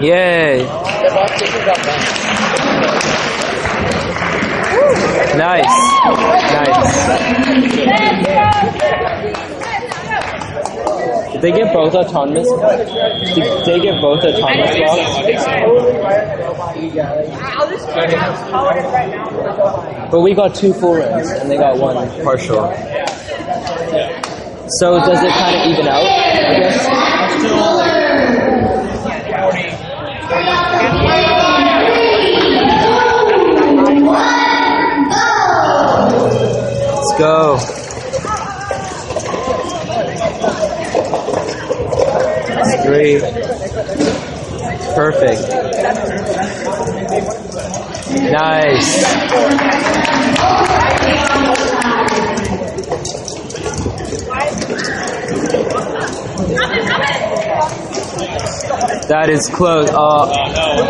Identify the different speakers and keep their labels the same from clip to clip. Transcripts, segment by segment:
Speaker 1: Yay! Nice. Nice. They get both autonomous? They get both autonomous blocks? But we got two full runs and they got one partial. So does it kind of even out? I guess. Let's go. Three. Perfect. Nice. That is close. Oh,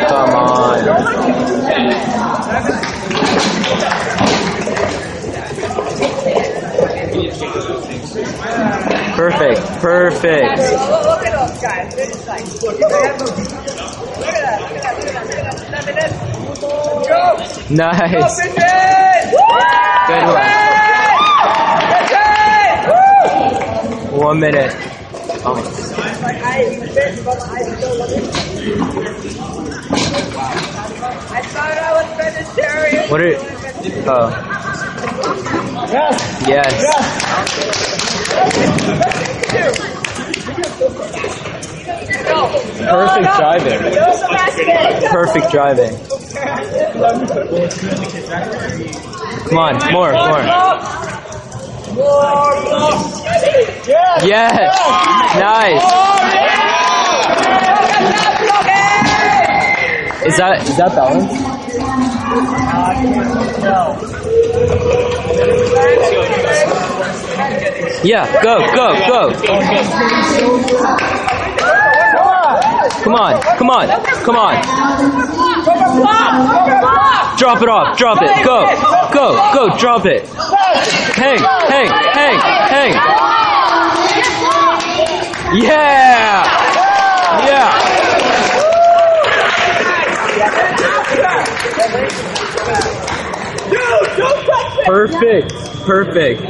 Speaker 1: come on. Perfect. Perfect.
Speaker 2: Look at those guys. Just like, look at that. Look at that. Look at that. Look at that. Go.
Speaker 1: Nice.
Speaker 2: Good
Speaker 1: one. One minute. Oh.
Speaker 2: I even fit, but I still love it. I thought I was vegetarian.
Speaker 1: What are? Oh. Yes. Yes. Perfect driving. Perfect driving. Come on, more, more. Yes. Nice. Is that is that balance? Yeah, go, go, go. Come on, come on, come on. Drop it off, drop it. Go, go, go, drop it. Hang, hang, hang, hang. Yeah! Yeah! Perfect, perfect.